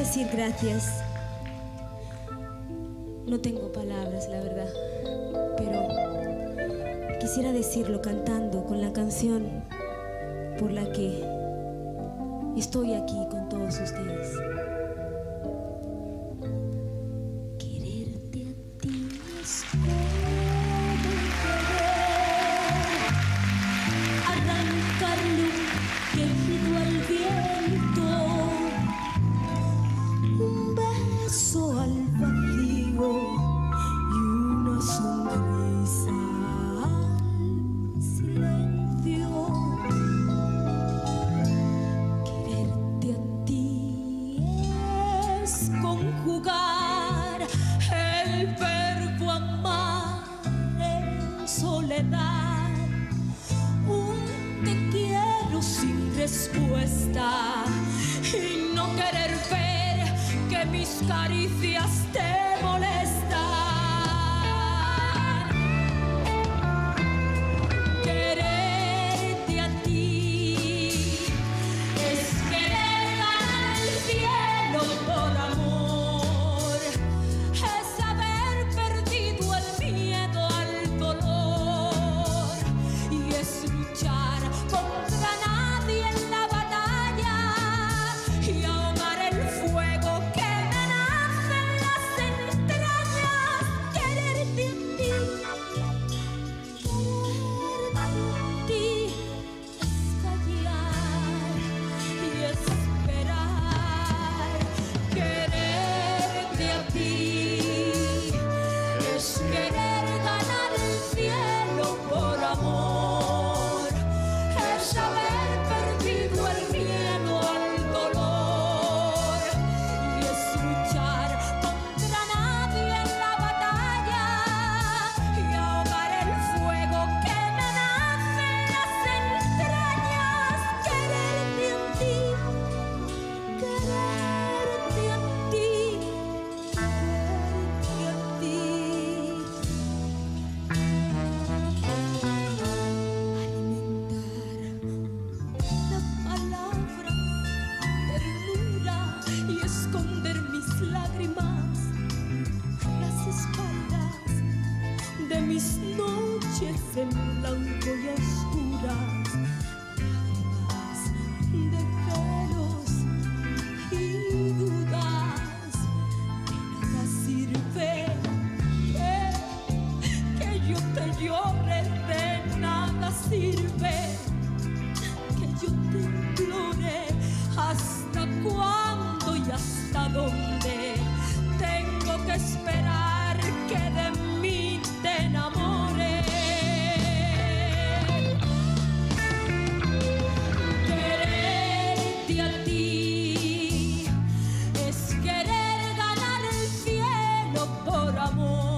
decir gracias. No tengo palabras, la verdad, pero quisiera decirlo cantando con la canción por la que estoy aquí con todos ustedes. respuesta y no querer ver que mis caricias him. por amor.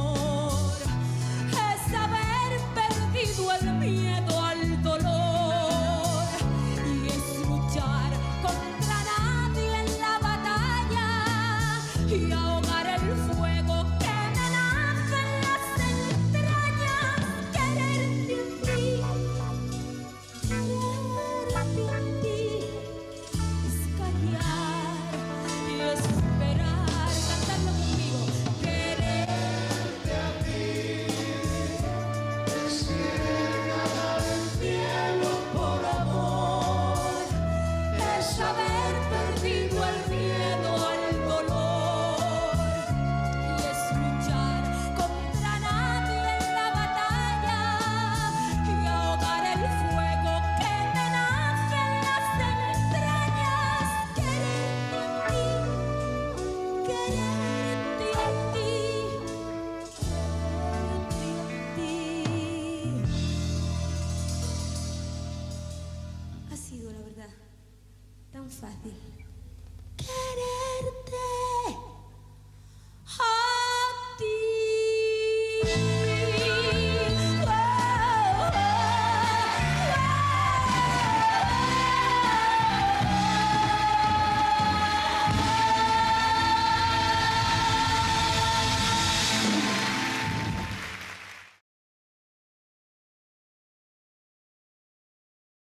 haber perdido el miedo al dolor y es luchar contra nadie en la batalla y ahogar el fuego que te nace en las entrañas. Quererte a ti, quererte a ti, quererte a ti. Ha sido la verdad. Tão fácil. Querer-te.